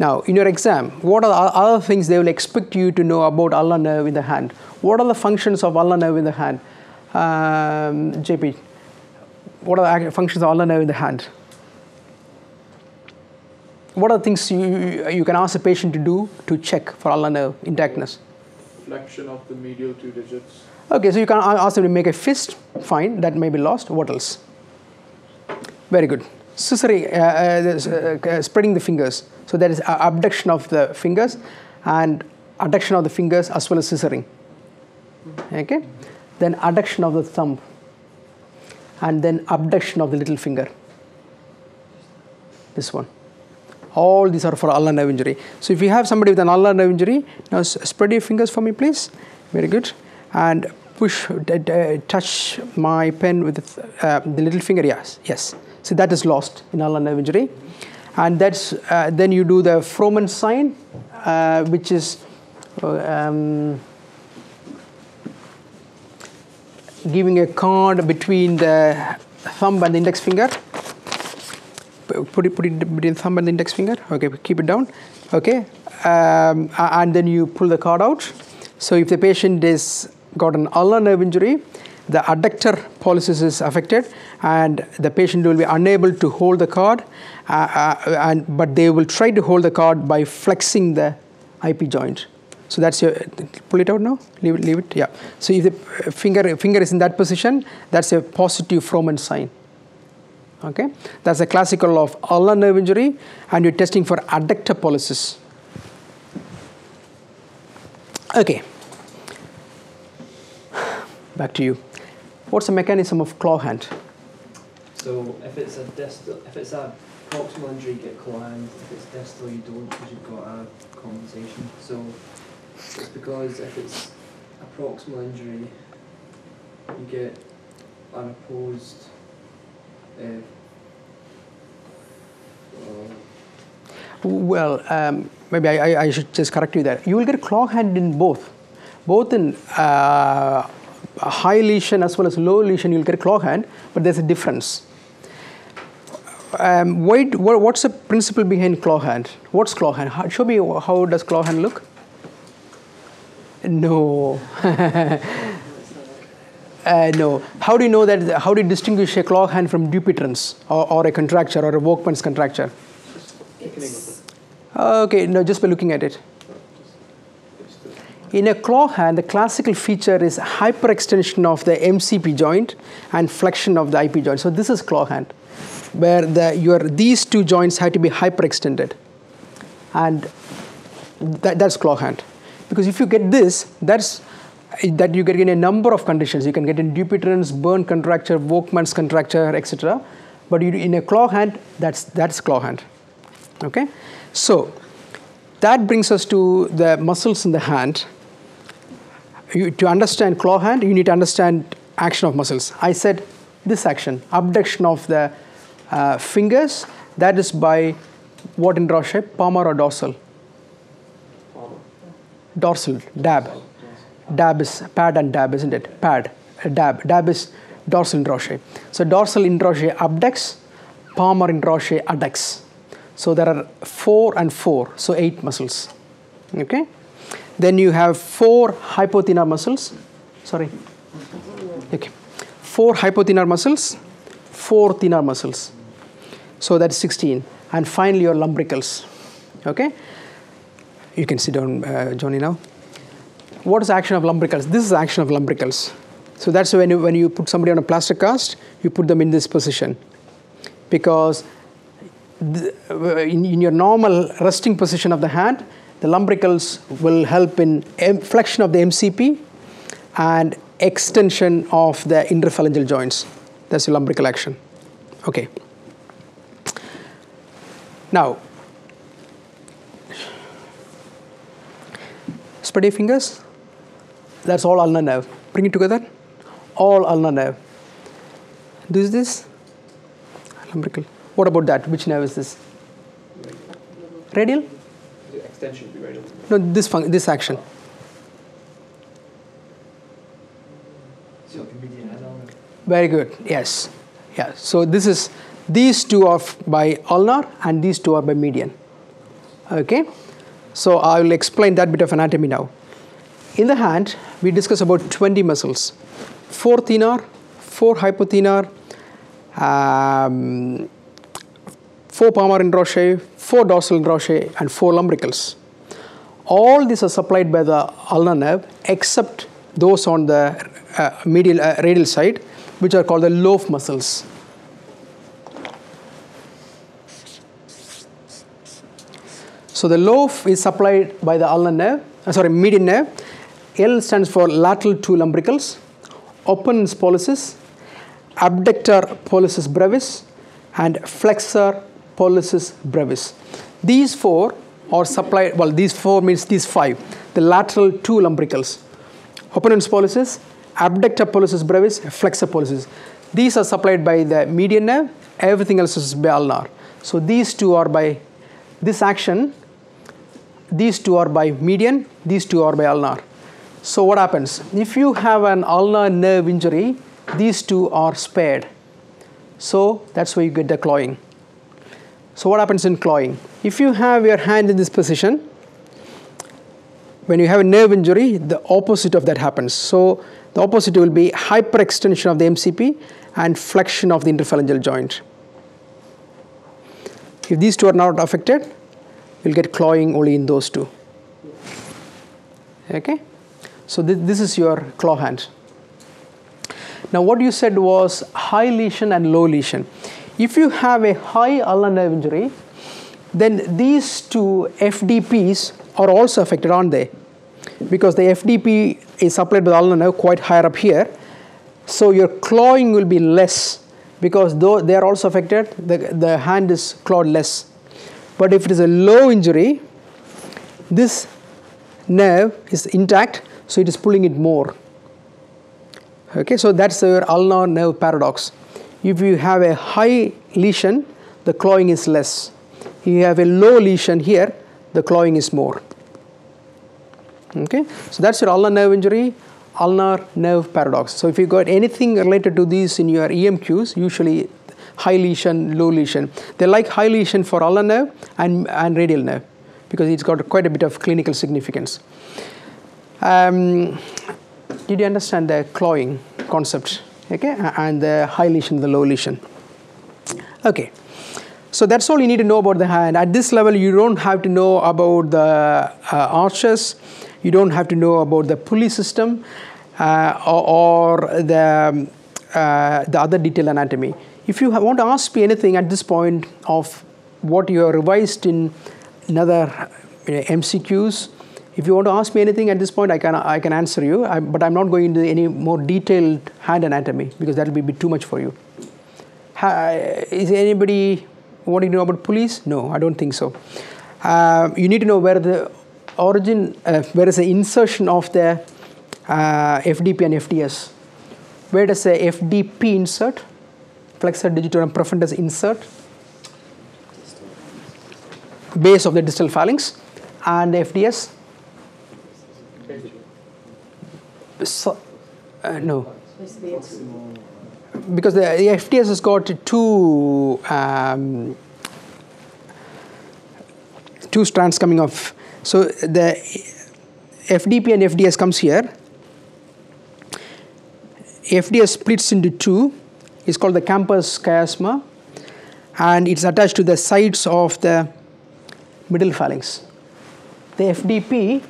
Now, in your exam, what are the other things they will expect you to know about ulnar nerve in the hand? What are the functions of ulnar nerve in the hand? Um, JP, what are the functions of ulnar nerve in the hand? What are the things you, you can ask a patient to do to check for ulnar nerve intactness? Flexion of the medial two digits. Okay, so you can ask them to make a fist, fine, that may be lost. What else? Very good. Scissoring, uh, uh, uh, spreading the fingers. So there is abduction of the fingers and adduction of the fingers as well as scissoring. Okay? Then adduction of the thumb and then abduction of the little finger. This one. All these are for ulnar nerve injury. So if you have somebody with an ulnar nerve injury, now spread your fingers for me, please. Very good. And push, touch my pen with uh, the little finger. Yes, yes. So that is lost in ulnar nerve injury. And that's uh, then you do the Froment sign, uh, which is um, giving a card between the thumb and the index finger. Put it, put it between thumb and the index finger. Okay, keep it down. Okay, um, and then you pull the card out. So if the patient is got an ulnar nerve injury, the adductor pollicis is affected and the patient will be unable to hold the card uh, uh, and but they will try to hold the card by flexing the IP joint. So that's your pull it out now. Leave it. Leave it. Yeah. So if the finger finger is in that position, that's a positive Froment sign. Okay. That's a classical of ulnar nerve injury, and you're testing for adductor pollicis. Okay. Back to you. What's the mechanism of claw hand? So if it's a distal, if it's a proximal injury, you get claw hand. If it's distal, you don't because you've got a compensation. So it's because if it's a proximal injury, you get an opposed. Uh, well, um, maybe I, I, should just correct you there. You will get claw hand in both, both in uh, high lesion as well as low lesion. You'll get claw hand, but there's a difference. Um, why, what's the principle behind claw hand? What's claw hand? How, show me how does claw hand look. No. Uh, no. How do you know that? How do you distinguish a claw hand from dupuytren's or, or a contracture or a Volkmann's contracture? Okay, no, just by looking at it. In a claw hand, the classical feature is hyperextension of the MCP joint and flexion of the IP joint. So this is claw hand, where the, your, these two joints have to be hyperextended. And that, that's claw hand. Because if you get this, that's that you get in a number of conditions. You can get in Dupuytren's, burn contracture, Volkmann's contracture, etc. But you, in a claw hand, that's that's claw hand. Okay, so that brings us to the muscles in the hand. You, to understand claw hand, you need to understand action of muscles. I said this action, abduction of the uh, fingers, that is by what in draw shape, palmar or dorsal? Dorsal, dab dab is pad and dab, isn't it? Pad, dab. Dab is dorsal interossei. So dorsal interossei abducts, palmar interossei adducts. So there are four and four, so eight muscles. Okay. Then you have four hypothenar muscles. Sorry. Okay. Four hypothenar muscles, four thenar muscles. So that's 16. And finally your lumbricals. Okay. You can sit down, uh, Johnny, now what is action of lumbricals? This is action of lumbricals. So that's when you, when you put somebody on a plaster cast, you put them in this position. Because the, in, in, your normal resting position of the hand, the lumbricals will help in flexion of the MCP and extension of the interphalangeal joints. That's the lumbrical action. Okay. Now, spread fingers. That's all ulnar nerve. Bring it together. All ulnar nerve. This is this lumbrical. What about that? Which nerve is this? Radial? extension be right? No, this function, this action. So Very good. Yes. Yeah. So this is these two are by ulnar and these two are by median. Okay. So I will explain that bit of anatomy now. In the hand, we discuss about 20 muscles, four thenar, four hypothenar, um, four palmar interossei, 4 dorsal and 4 lumbricals. All these are supplied by the ulnar nerve except those on the uh, medial uh, radial side which are called the loaf muscles. So the loaf is supplied by the ulnar nerve, uh, sorry median nerve. L stands for lateral two lumbricals, opponens pollicis, abductor pollicis brevis and flexor pollicis brevis. These four are supplied, well, these four means these five, the lateral two lumbricals, opponens pollicis, abductor pollicis brevis, flexor pollicis. These are supplied by the median nerve, everything else is by ulnar. So these two are by this action, these two are by median, these two are by ulnar. So what happens? If you have an ulnar nerve injury, these two are spared. So that's why you get the clawing. So what happens in clawing? If you have your hand in this position, when you have a nerve injury, the opposite of that happens. So the opposite will be hyperextension of the MCP and flexion of the interphalangeal joint. If these two are not affected, you'll get clawing only in those two. Okay? So thi- this is your claw hand. Now what you said was high lesion and low lesion. If you have a high ulnar nerve injury, then these two FDPs are also affected, aren't they? Because the FDP is supplied by the ulnar nerve quite higher up here. So your clawing will be less because though they are also affected, the, the hand is clawed less. But if it is a low injury, this nerve is intact, so it is pulling it more. Okay, so that's your ulnar nerve paradox. If you have a high lesion, the clawing is less. If you have a low lesion here, the clawing is more. Okay, so that's your ulnar nerve injury, ulnar nerve paradox. So if you got anything related to these in your EMQs, usually high lesion, low lesion. They like high lesion for ulnar nerve and, and radial nerve because it's got quite a bit of clinical significance. Um, did you understand the clawing concept? Okay, and the high lesion, the low lesion. Okay, so that's all you need to know about the hand. At this level, you don't have to know about the uh, arches, you don't have to know about the pulley system uh, or, or the, uh, the other detailed anatomy. If you want to ask me anything at this point of what you have revised in another you know, MCQs, if you want to ask me anything at this point, I can I can answer you. I, but I'm not going into any more detailed hand anatomy because that will be too much for you. Ha, is anybody wanting to know about pulleys? No, I don't think so. Uh, you need to know where the origin, uh, where is the insertion of the uh, FDP and FDS. Where does the FDP insert? Flexor digitorum profundus insert base of the distal phalanx and FDS so, uh, no. Because the, FDS has got two um, two strands coming off. So the FDP and FDS comes here. FDS splits into two. It's called the Camper's chiasma and it's attached to the sides of the middle phalanx. The FDP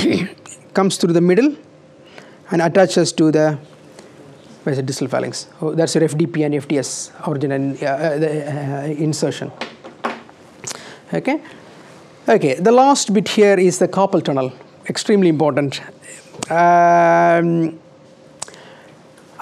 comes through the middle and attaches to the where's the distal phalanx? Oh, that's your FDP and FDS origin and uh, uh, uh, insertion. Okay, okay. The last bit here is the carpal tunnel, extremely important. Um,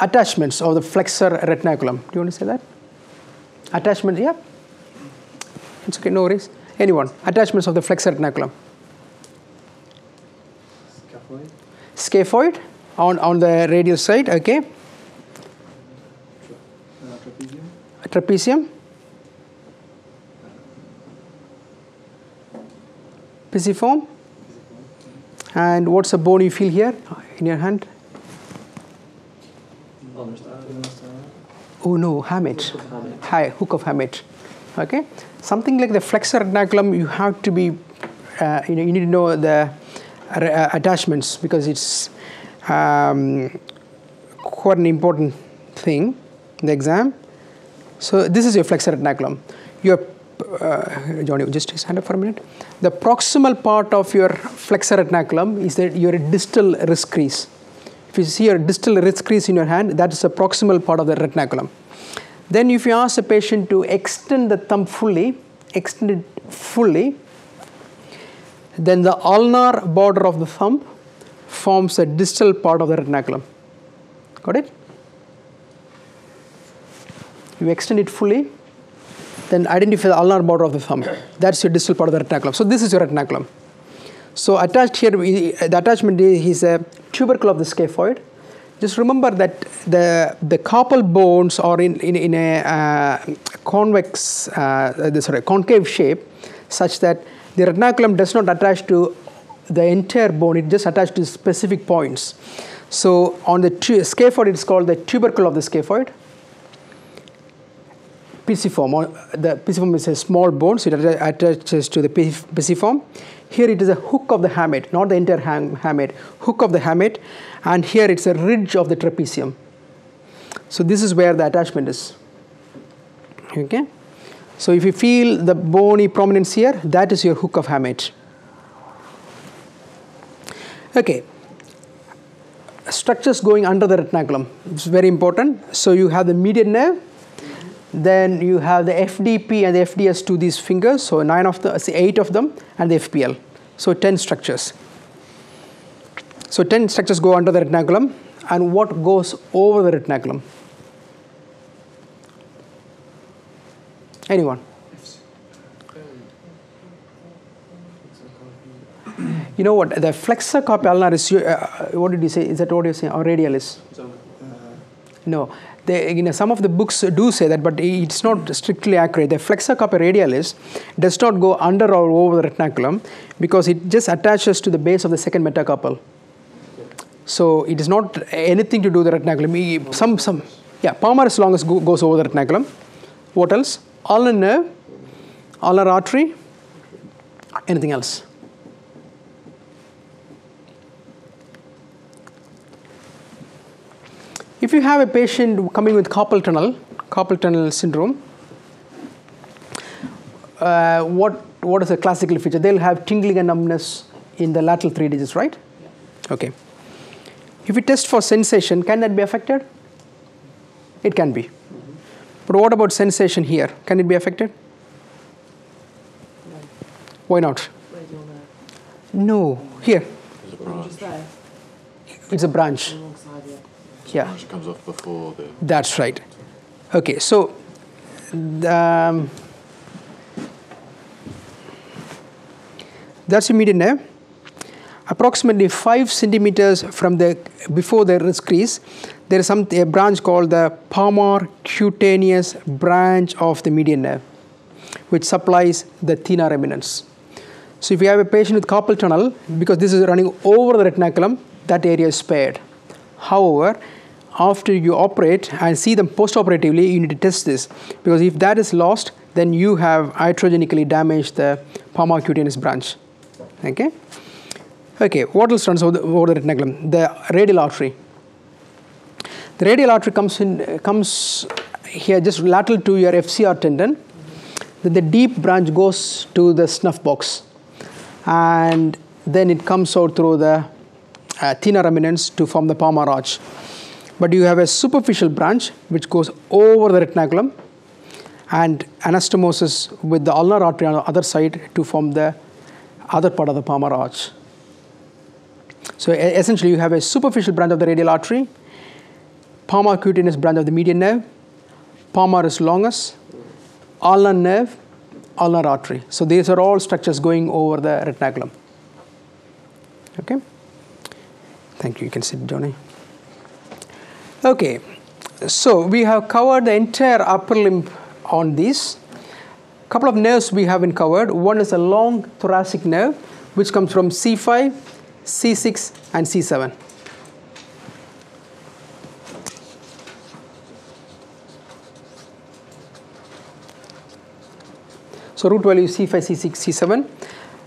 attachments of the flexor retinaculum. Do you want to say that? Attachments, yeah. It's okay, no worries. Anyone? Attachments of the flexor retinaculum. Scaphoid. Scaphoid on, on the radial side, okay. Uh, trapezium. Trapezium. Pisiform. And what's the bone you feel here in your hand? Oh no, hamate. Hi, hook of hamate. Okay, something like the flexor retinaculum, you have to be, uh, you know, you need to know the attachments because it's um, quite an important thing in the exam. So this is your flexor retinaculum. Your uh, Johnny, just stand up for a minute. The proximal part of your flexor retinaculum is that your distal wrist crease. If you see your distal wrist crease in your hand, that is the proximal part of the retinaculum. Then if you ask the patient to extend the thumb fully, extend it fully, then the ulnar border of the thumb forms the distal part of the retinaculum. Got it? You extend it fully, then identify the ulnar border of the thumb. That's your distal part of the retinaculum. So this is your retinaculum. So attached here, the attachment is a tubercle of the scaphoid. Just remember that the the carpal bones are in in, in a uh, convex, uh, sorry, concave shape, such that the retinaculum does not attach to the entire bone; it just attaches to specific points. So on the scaphoid, it's called the tubercle of the scaphoid. Pisiform, the pisiform is a small bone, so it attaches to the pisiform. Here it is a hook of the hamate, not the entire ham hamate, hook of the hamate, and here it's a ridge of the trapezium. So this is where the attachment is. Okay. So if you feel the bony prominence here, that is your hook of hamate. Okay. Structures going under the retinaculum. It's very important. So you have the median nerve, then you have the FDP and the FDS to these fingers, so nine of the, eight of them, and the FPL. So 10 structures. So 10 structures go under the retinaculum, and what goes over the retinaculum? Anyone? You know what? The flexor carpi ulnaris. Uh, what did you say? Is that what you're saying? Or radialis? No. They, you know, some of the books do say that, but it's not strictly accurate. The flexor carpi radialis does not go under or over the retinaculum because it just attaches to the base of the second metacarpal. So it is not anything to do with the retinaculum. Some, some, yeah, palmaris longus go, goes over the retinaculum. What else? Ulnar nerve, ulnar artery, anything else? If you have a patient coming with carpal tunnel, carpal tunnel syndrome, uh, what what is the classical feature? They'll have tingling and numbness in the lateral three digits, right? Okay. If you test for sensation, can that be affected? It can be. But what about sensation here? Can it be affected? Why not? No. Here. It's a branch. Yeah. It comes off before the. That's right. Okay, so um, that's your median nerve. Approximately five centimeters from the before the wrist crease, there is some a branch called the palmar cutaneous branch of the median nerve, which supplies the thenar eminence. So if you have a patient with carpal tunnel, because this is running over the retinaculum, that area is spared. However, after you operate and see them post-operatively, you need to test this because if that is lost, then you have iatrogenically damaged the palmar cutaneous branch. Okay. Okay. What else runs over the, over retinaculum? The radial artery. The radial artery comes in comes here just lateral to your FCR tendon. Then the deep branch goes to the snuff box, and then it comes out through the uh, thenar eminence to form the palmar arch but you have a superficial branch which goes over the retinaculum and anastomosis with the ulnar artery on the other side to form the other part of the palmar arch. So essentially you have a superficial branch of the radial artery, palmar cutaneous branch of the median nerve, palmaris longus, ulnar nerve, ulnar artery. So these are all structures going over the retinaculum. Okay. Thank you. You can sit, Johnny. Okay, so we have covered the entire upper limb on this. Couple of nerves we haven't covered. One is a long thoracic nerve, which comes from C5, C6 and C7. So root value C5, C6, C7.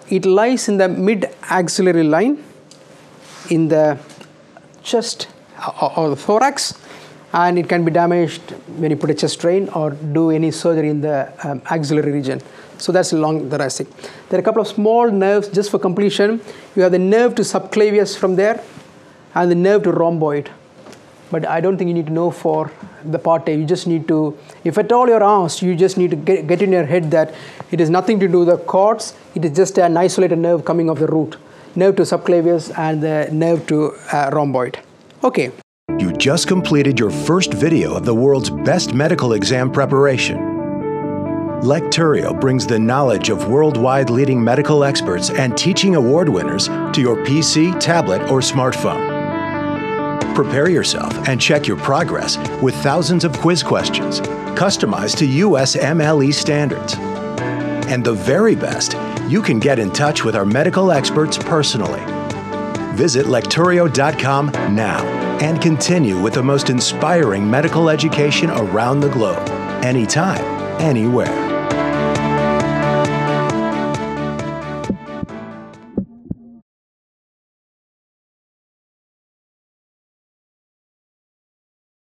It lies in the mid axillary line in the chest uh, uh, or the thorax and it can be damaged when you put a chest drain or do any surgery in the um, axillary region. So that's long thoracic. There are a couple of small nerves just for completion. You have the nerve to subclavius from there and the nerve to rhomboid. But I don't think you need to know for the part A. You just need to, if at all you're asked, you just need to get, get in your head that it has nothing to do with the cords. It is just an isolated nerve coming off the root. Nerve to subclavius and the nerve to uh, rhomboid. Okay. You just completed your first video of the world's best medical exam preparation. Lecturio brings the knowledge of worldwide leading medical experts and teaching award winners to your PC, tablet, or smartphone. Prepare yourself and check your progress with thousands of quiz questions customized to USMLE standards. And the very best, you can get in touch with our medical experts personally. Visit lecturio.com now and continue with the most inspiring medical education around the globe, anytime, anywhere.